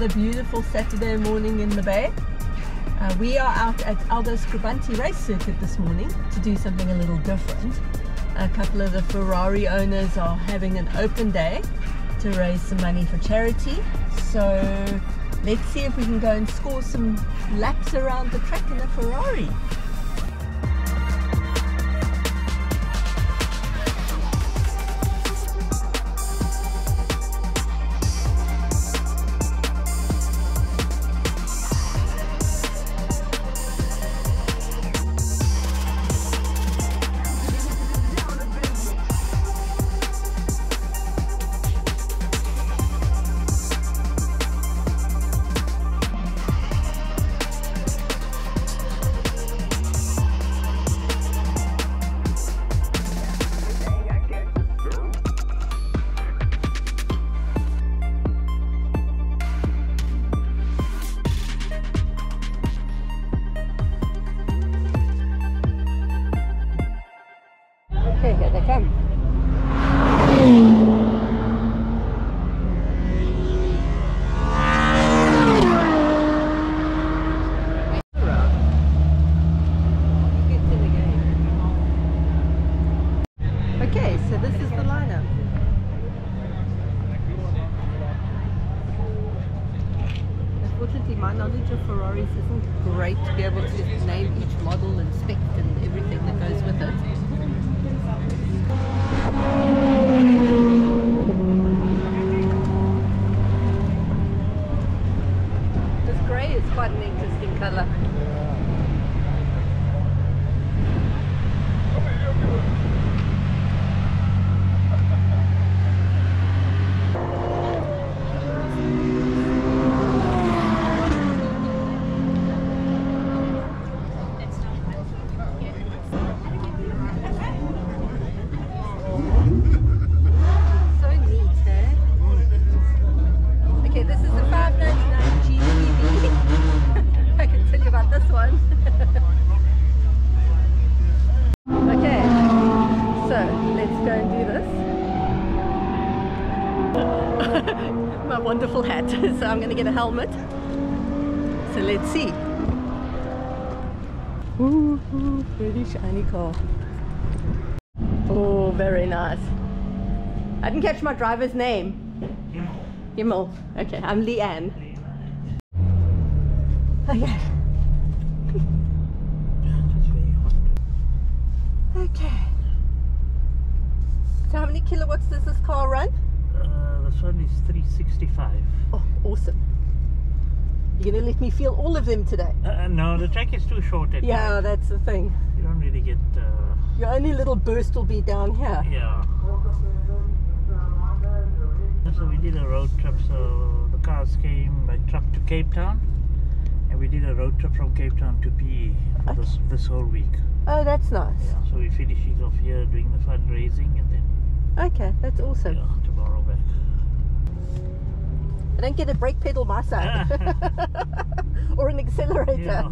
Another beautiful Saturday morning in the Bay. Uh, we are out at Aldo Scribante race circuit this morning to do something a little different. A couple of the Ferrari owners are having an open day to raise some money for charity. So let's see if we can go and score some laps around the track in a Ferrari. My knowledge of Ferraris isn't great to be able to name each model and spec and everything that goes with it. This grey is quite an interesting colour. So neat, eh? Okay, this is a 599 GTB. I can tell you about this one. okay, so let's go and do this. My wonderful hat. so I'm to get a helmet. So let's see. Ooh, ooh, pretty shiny car. Oh, very nice. I didn't catch my driver's name. Himmel. Okay, I'm Leanne. Oh, okay. Okay. So how many kilowatts does this car run? Uh, this one is 365. Oh, awesome. You're gonna let me feel all of them today. Uh, no, the track is too short at Yeah, night. that's the thing. You don't really get. Uh, Your only little burst will be down here. yeah. So we did a road trip. So the cars came by truck to Cape Town, and we did a road trip from Cape Town to PE for this this whole week. Oh, that's nice. Yeah, So we're finishing off here doing the fundraising, and then Okay, that's awesome. yeah. I don't get a brake pedal my side. or an accelerator. Yeah.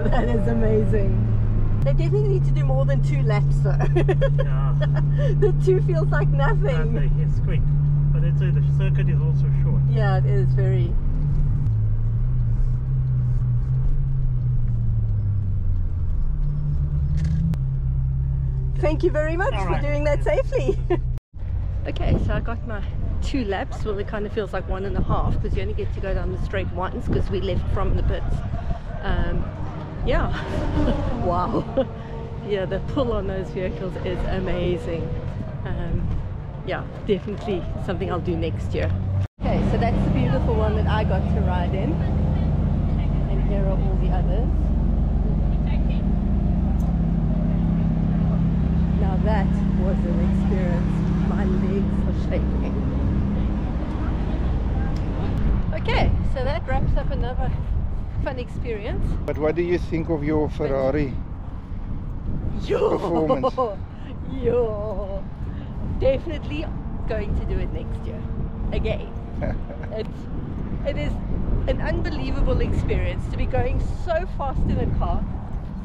that is amazing. They definitely need to do more than two laps though. Yeah. the two feels like nothing. Nothing. It's quick. But it's, uh, the circuit is also short. Yeah, it is very. Thank you very much All for right. doing that safely. okay, so I got my two laps. Well, it kind of feels like one and a half because you only get to go down the straight once because we left from the pits. Um, yeah. wow. yeah, the pull on those vehicles is amazing. Um, yeah, definitely something I'll do next year. Okay, so that's the beautiful one that I got to ride in. And here are all the others. Now that was an experience. My legs are shaking. Okay, so that wraps up another fun experience. But what do you think of your Ferrari? Yo, Performance. yo, definitely going to do it next year again. it's it is an unbelievable experience to be going so fast in a car.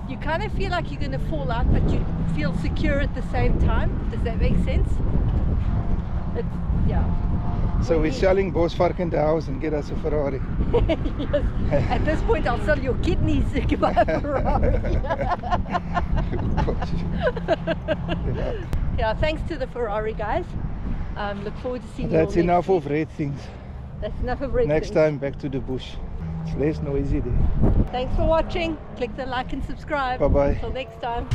You kind of feel like you're going to fall out, but you feel secure at the same time. Does that make sense? It's yeah. So we're selling Bosvark the house and get us a Ferrari. yes. At this point, I'll sell your kidneys to buy a Ferrari. Yeah. yeah, thanks to the Ferrari guys. Um, look forward to seeing you all That's enough of red things. That's enough of red Next things. time back to the bush. It's less noisy there. Thanks for watching. Click the like and subscribe. Bye bye. Until next time.